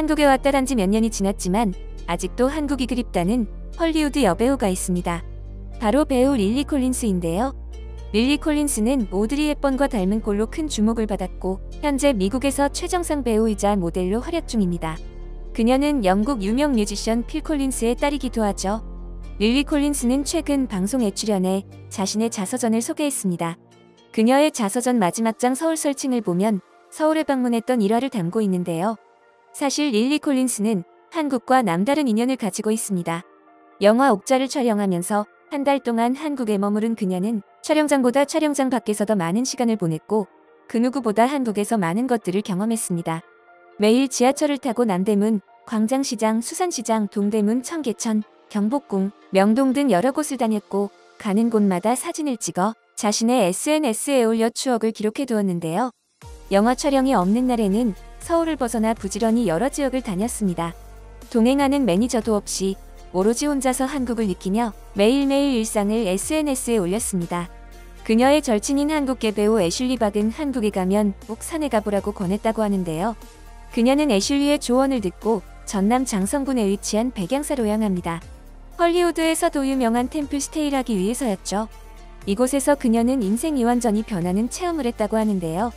한국에 왔다 간 지 몇 년이 지났지만 아직도 한국이 그립다는 헐리우드 여배우가 있습니다. 바로 배우 릴리 콜린스인데요. 릴리 콜린스는 오드리 헵번과 닮은 꼴로 큰 주목을 받았고 현재 미국에서 최정상 배우이자 모델로 활약 중입니다. 그녀는 영국 유명 뮤지션 필 콜린스의 딸이기도 하죠. 릴리 콜린스는 최근 방송에 출연해 자신의 자서전을 소개했습니다. 그녀의 자서전 마지막 장 Seoul Searching을 보면 서울에 방문했던 일화를 담고 있는데요. 사실 릴리 콜린스는 한국과 남다른 인연을 가지고 있습니다. 영화 옥자를 촬영하면서 한 달 동안 한국에 머무른 그녀는 촬영장보다 촬영장 밖에서 더 많은 시간을 보냈고 그 누구보다 한국에서 많은 것들을 경험했습니다. 매일 지하철을 타고 남대문, 광장시장, 수산시장, 동대문, 청계천, 경복궁, 명동 등 여러 곳을 다녔고 가는 곳마다 사진을 찍어 자신의 SNS에 올려 추억을 기록해 두었는데요. 영화 촬영이 없는 날에는 서울을 벗어나 부지런히 여러 지역을 다녔습니다. 동행하는 매니저도 없이 오로지 혼자서 한국을 느끼며 매일매일 일상을 SNS에 올렸습니다. 그녀의 절친인 한국계 배우 애슐리 박은 한국에 가면 꼭 산에 가보라고 권했다고 하는데요. 그녀는 애슐리의 조언을 듣고 전남 장성군에 위치한 백양사로 향합니다. 헐리우드에서도 유명한 템플 스테이를 하기 위해서였죠. 이곳에서 그녀는 인생 이완전이 변하는 체험을 했다고 하는데요.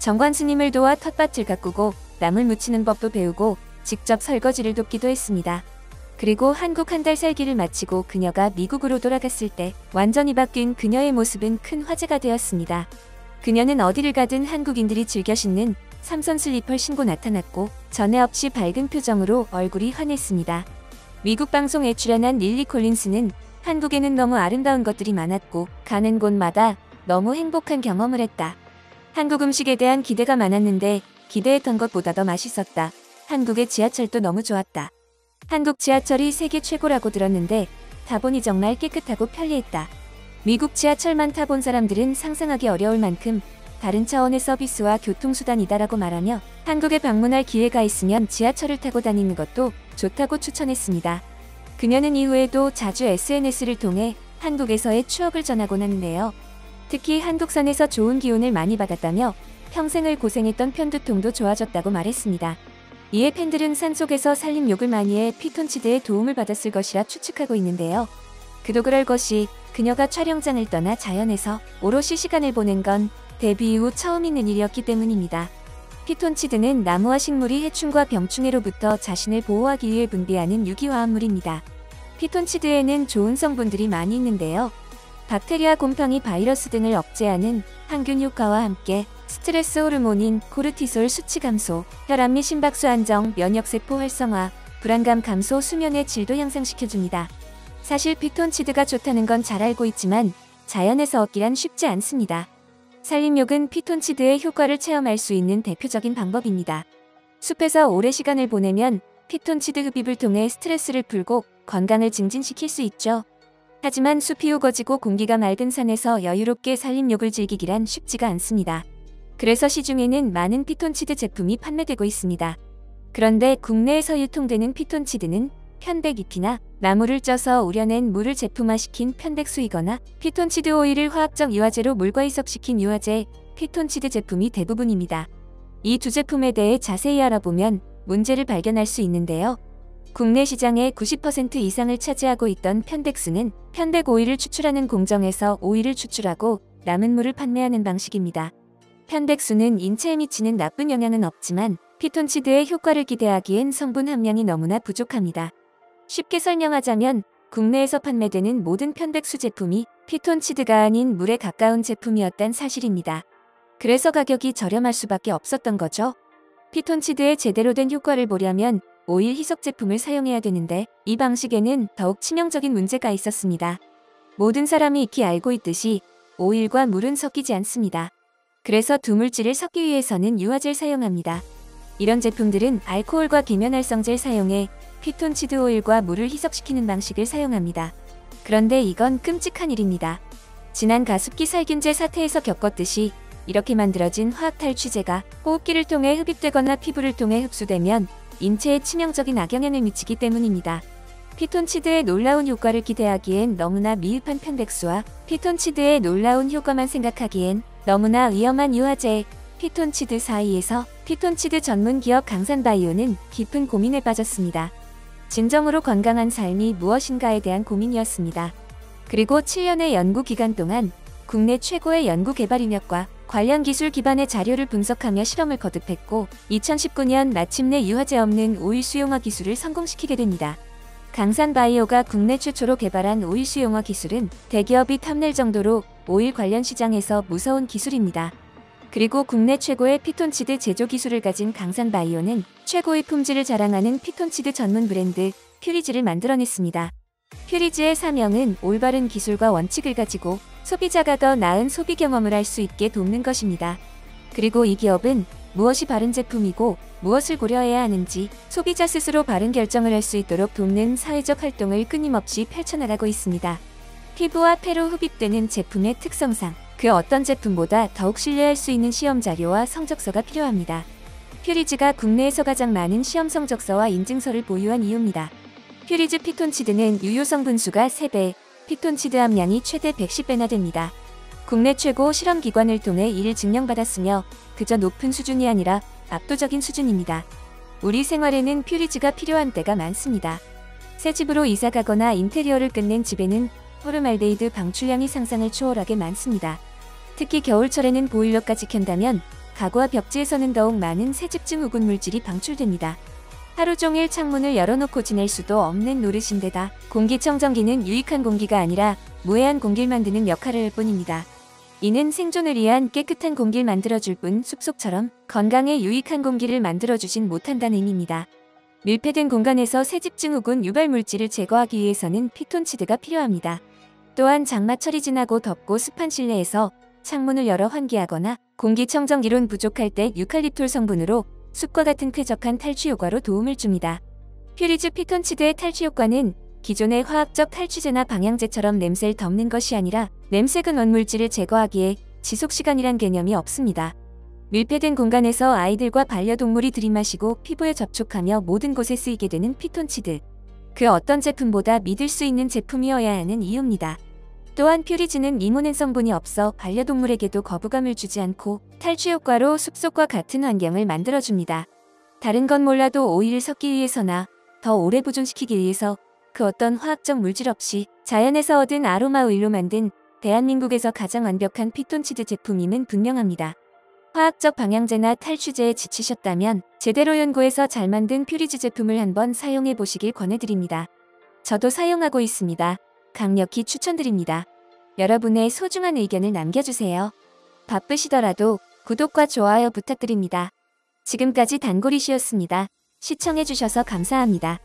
정관 스님을 도와 텃밭을 가꾸고 나물 묻히는 법도 배우고 직접 설거지를 돕기도 했습니다. 그리고 한국 한 달 살기를 마치고 그녀가 미국으로 돌아갔을 때 완전히 바뀐 그녀의 모습은 큰 화제가 되었습니다. 그녀는 어디를 가든 한국인들이 즐겨 신는 삼선 슬리퍼를 신고 나타났고 전에 없이 밝은 표정으로 얼굴이 환했습니다. 미국 방송에 출연한 릴리 콜린스는 한국에는 너무 아름다운 것들이 많았고 가는 곳마다 너무 행복한 경험을 했다. 한국 음식에 대한 기대가 많았는데 기대했던 것보다 더 맛있었다. 한국의 지하철도 너무 좋았다. 한국 지하철이 세계 최고라고 들었는데 타보니 정말 깨끗하고 편리했다. 미국 지하철만 타본 사람들은 상상하기 어려울 만큼 다른 차원의 서비스와 교통수단이다라고 말하며 한국에 방문할 기회가 있으면 지하철을 타고 다니는 것도 좋다고 추천했습니다. 그녀는 이후에도 자주 SNS를 통해 한국에서의 추억을 전하곤 하는데요. 특히 한국산에서 좋은 기운을 많이 받았다며 평생을 고생했던 편두통도 좋아졌다고 말했습니다. 이에 팬들은 산속에서 살림욕을 많이 해 피톤치드의 도움을 받았을 것이라 추측하고 있는데요. 그도 그럴 것이 그녀가 촬영장을 떠나 자연에서 오롯이 시간을 보낸 건 데뷔 이후 처음 있는 일이었기 때문입니다. 피톤치드는 나무와 식물이 해충과 병충해로부터 자신을 보호하기 위해 분비하는 유기화합물입니다. 피톤치드에는 좋은 성분들이 많이 있는데요. 박테리아 곰팡이 바이러스 등을 억제하는 항균 효과와 함께 스트레스 호르몬인 코르티솔 수치 감소, 혈압 및 심박수 안정, 면역세포 활성화, 불안감 감소, 수면의 질도 향상시켜줍니다. 사실 피톤치드가 좋다는 건 잘 알고 있지만 자연에서 얻기란 쉽지 않습니다. 산림욕은 피톤치드의 효과를 체험할 수 있는 대표적인 방법입니다. 숲에서 오래 시간을 보내면 피톤치드 흡입을 통해 스트레스를 풀고 건강을 증진시킬 수 있죠. 하지만 숲이 우거지고 공기가 맑은 산에서 여유롭게 산림욕을 즐기기란 쉽지가 않습니다. 그래서 시중에는 많은 피톤치드 제품이 판매되고 있습니다. 그런데 국내에서 유통되는 피톤치드는 편백잎이나 나무를 쪄서 우려낸 물을 제품화시킨 편백수이거나 피톤치드 오일을 화학적 유화제로 물과 희석시킨 유화제, 피톤치드 제품이 대부분입니다. 이 두 제품에 대해 자세히 알아보면 문제를 발견할 수 있는데요. 국내 시장의 90% 이상을 차지하고 있던 편백수는 편백 오일을 추출하는 공정에서 오일을 추출하고 남은 물을 판매하는 방식입니다. 편백수는 인체에 미치는 나쁜 영향은 없지만 피톤치드의 효과를 기대하기엔 성분 함량이 너무나 부족합니다. 쉽게 설명하자면 국내에서 판매되는 모든 편백수 제품이 피톤치드가 아닌 물에 가까운 제품이었단 사실입니다. 그래서 가격이 저렴할 수밖에 없었던 거죠. 피톤치드의 제대로 된 효과를 보려면 오일 희석 제품을 사용해야 되는데 이 방식에는 더욱 치명적인 문제가 있었습니다. 모든 사람이 익히 알고 있듯이 오일과 물은 섞이지 않습니다. 그래서 두 물질을 섞기 위해서는 유화제를 사용합니다. 이런 제품들은 알코올과 계면활성제를 사용해 피톤치드 오일과 물을 희석시키는 방식을 사용합니다. 그런데 이건 끔찍한 일입니다. 지난 가습기 살균제 사태에서 겪었듯이 이렇게 만들어진 화학 탈취제가 호흡기를 통해 흡입되거나 피부를 통해 흡수되면 인체에 치명적인 악영향을 미치기 때문입니다. 피톤치드의 놀라운 효과를 기대하기엔 너무나 미흡한 편백수와 피톤치드의 놀라운 효과만 생각하기엔 너무나 위험한 유화제, 피톤치드 사이에서 피톤치드 전문 기업 강산바이오는 깊은 고민에 빠졌습니다. 진정으로 건강한 삶이 무엇인가에 대한 고민이었습니다. 그리고 7년의 연구 기간 동안 국내 최고의 연구 개발 인력과 관련 기술 기반의 자료를 분석하며 실험을 거듭했고 2019년 마침내 유화제 없는 오일 수용화 기술을 성공시키게 됩니다. 강산바이오가 국내 최초로 개발한 오일 수용화 기술은 대기업이 탐낼 정도로 오일 관련 시장에서 무서운 기술입니다. 그리고 국내 최고의 피톤치드 제조 기술을 가진 강산바이오는 최고의 품질을 자랑하는 피톤치드 전문 브랜드 퓨리즈를 만들어냈습니다. 퓨리즈의 사명은 올바른 기술과 원칙을 가지고 소비자가 더 나은 소비 경험을 할 수 있게 돕는 것입니다. 그리고 이 기업은 무엇이 바른 제품이고 무엇을 고려해야 하는지 소비자 스스로 바른 결정을 할 수 있도록 돕는 사회적 활동을 끊임없이 펼쳐나가고 있습니다. 피부와 폐로 흡입되는 제품의 특성상 그 어떤 제품보다 더욱 신뢰할 수 있는 시험 자료와 성적서가 필요합니다. 퓨리즈가 국내에서 가장 많은 시험 성적서와 인증서를 보유한 이유입니다. 퓨리즈 피톤치드는 유효 성분 수가 3배, 피톤치드 함량이 최대 110배나 됩니다. 국내 최고 실험 기관을 통해 이를 증명받았으며 그저 높은 수준이 아니라 압도적인 수준입니다. 우리 생활에는 퓨리즈가 필요한 때가 많습니다. 새 집으로 이사 가거나 인테리어를 끝낸 집에는 포름알데히드 방출량이 상상을 초월하게 많습니다. 특히 겨울철에는 보일러까지 켠다면 가구와 벽지에서는 더욱 많은 새집중 우군 물질이 방출됩니다. 하루 종일 창문을 열어놓고 지낼 수도 없는 노릇인데다 공기청정기는 유익한 공기가 아니라 무해한 공기를 만드는 역할을 할 뿐입니다. 이는 생존을 위한 깨끗한 공기를 만들어줄 뿐 숲속처럼 건강에 유익한 공기를 만들어주진 못한다는 의미입니다. 밀폐된 공간에서 새집중 우군 유발 물질을 제거하기 위해서는 피톤치드가 필요합니다. 또한 장마철이 지나고 덥고 습한 실내에서 창문을 열어 환기하거나 공기청정기론 부족할 때 유칼립톨 성분으로 숲과 같은 쾌적한 탈취 효과로 도움을 줍니다. 퓨리즈 피톤치드의 탈취 효과는 기존의 화학적 탈취제나 방향제처럼 냄새를 덮는 것이 아니라 냄새근 원물질을 제거하기에 지속시간이란 개념이 없습니다. 밀폐된 공간에서 아이들과 반려동물이 들이마시고 피부에 접촉하며 모든 곳에 쓰이게 되는 피톤치드. 그 어떤 제품보다 믿을 수 있는 제품이어야 하는 이유입니다. 또한 퓨리즈는 이모넨 성분이 없어 반려동물에게도 거부감을 주지 않고 탈취 효과로 숲속과 같은 환경을 만들어줍니다. 다른 건 몰라도 오일을 섞기 위해서나 더 오래 보존시키기 위해서 그 어떤 화학적 물질 없이 자연에서 얻은 아로마 오일로 만든 대한민국에서 가장 완벽한 피톤치드 제품임은 분명합니다. 화학적 방향제나 탈취제에 지치셨다면 제대로 연구해서 잘 만든 퓨리즈 제품을 한번 사용해 보시길 권해드립니다. 저도 사용하고 있습니다. 강력히 추천드립니다. 여러분의 소중한 의견을 남겨주세요. 바쁘시더라도 구독과 좋아요 부탁드립니다. 지금까지 단골이시였습니다. 시청해주셔서 감사합니다.